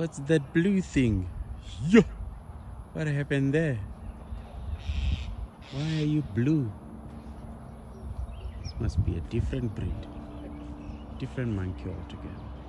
What's that blue thing? Yeah. What happened there? Why are you blue? This Must be a different breed. Different monkey altogether.